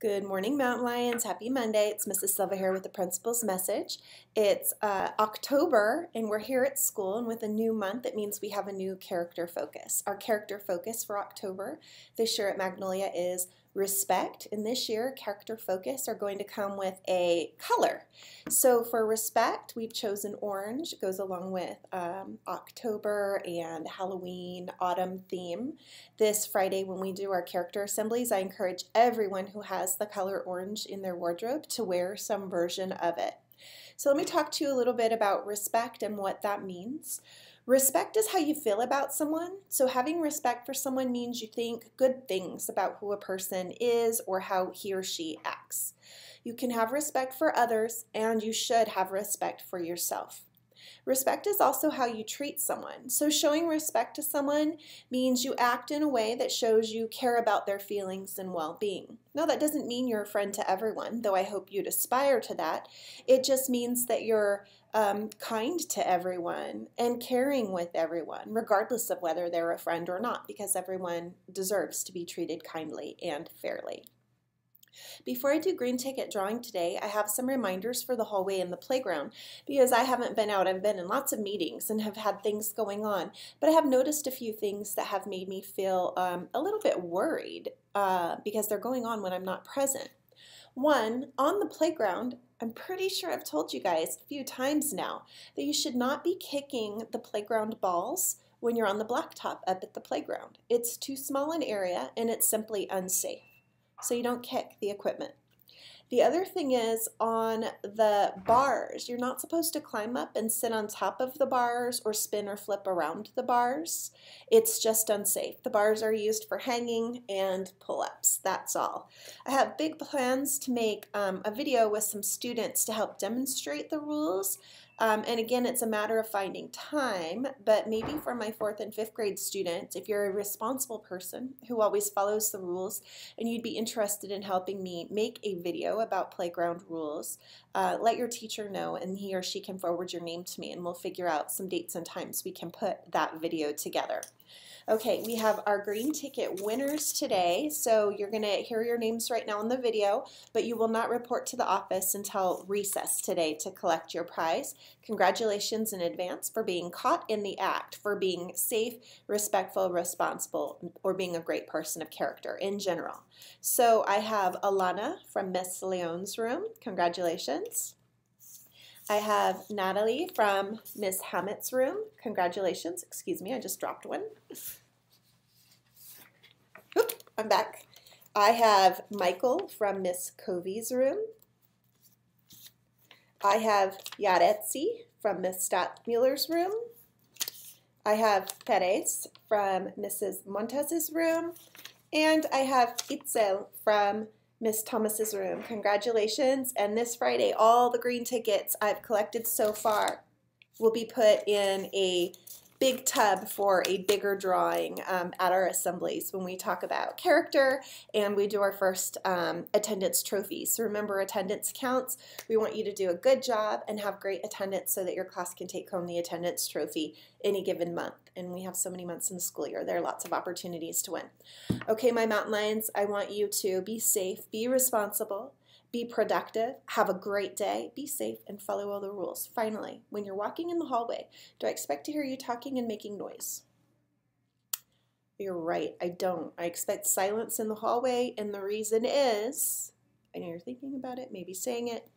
Good morning, Mountain Lions. Happy Monday. It's Mrs. Silva here with the principal's message. It's uh, October and we're here at school, and with a new month, it means we have a new character focus. Our character focus for October this year at Magnolia is respect. And this year, character focus are going to come with a color. So for respect, we've chosen orange. It goes along with um, October and Halloween autumn theme. This Friday when we do our character assemblies, I encourage everyone who has the color orange in their wardrobe to wear some version of it. So let me talk to you a little bit about respect and what that means. Respect is how you feel about someone. So having respect for someone means you think good things about who a person is or how he or she acts. You can have respect for others and you should have respect for yourself. Respect is also how you treat someone. So showing respect to someone means you act in a way that shows you care about their feelings and well-being. Now that doesn't mean you're a friend to everyone, though I hope you'd aspire to that. It just means that you're um, kind to everyone and caring with everyone, regardless of whether they're a friend or not, because everyone deserves to be treated kindly and fairly. Before I do green ticket drawing today, I have some reminders for the hallway and the playground because I haven't been out. I've been in lots of meetings and have had things going on, but I have noticed a few things that have made me feel um, a little bit worried uh, because they're going on when I'm not present. One, on the playground, I'm pretty sure I've told you guys a few times now that you should not be kicking the playground balls when you're on the blacktop up at the playground. It's too small an area and it's simply unsafe so you don't kick the equipment. The other thing is on the bars, you're not supposed to climb up and sit on top of the bars or spin or flip around the bars. It's just unsafe. The bars are used for hanging and pull-ups, that's all. I have big plans to make um, a video with some students to help demonstrate the rules. Um, and again, it's a matter of finding time, but maybe for my fourth and fifth grade students, if you're a responsible person who always follows the rules and you'd be interested in helping me make a video about playground rules, uh, let your teacher know and he or she can forward your name to me and we'll figure out some dates and times we can put that video together. Okay, we have our green ticket winners today. So you're going to hear your names right now in the video, but you will not report to the office until recess today to collect your prize. Congratulations in advance for being caught in the act, for being safe, respectful, responsible, or being a great person of character in general. So I have Alana from Miss Leon's room. Congratulations. I have Natalie from Miss Hammett's room. Congratulations. Excuse me, I just dropped one. Oop, I'm back. I have Michael from Miss Covey's room. I have Yaretsi from Miss Stadtmuller's room. I have Perez from Mrs. Montez's room. And I have Itzel from Miss Thomas's room. Congratulations. And this Friday, all the green tickets I've collected so far will be put in a big tub for a bigger drawing um, at our assemblies when we talk about character and we do our first um, attendance trophies. So remember attendance counts. We want you to do a good job and have great attendance so that your class can take home the attendance trophy any given month. And we have so many months in the school year. There are lots of opportunities to win. Okay, my mountain lions, I want you to be safe, be responsible, be productive, have a great day, be safe, and follow all the rules. Finally, when you're walking in the hallway, do I expect to hear you talking and making noise? You're right, I don't. I expect silence in the hallway, and the reason is, I know you're thinking about it, maybe saying it,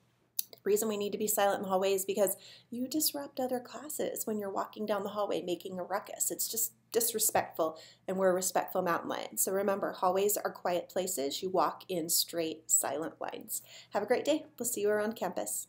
reason we need to be silent in the hallway is because you disrupt other classes when you're walking down the hallway making a ruckus. It's just disrespectful, and we're a respectful mountain lion. So remember, hallways are quiet places. You walk in straight, silent lines. Have a great day. We'll see you around campus.